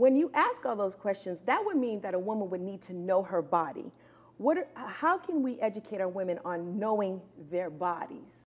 when you ask all those questions, that would mean that a woman would need to know her body. What are, how can we educate our women on knowing their bodies?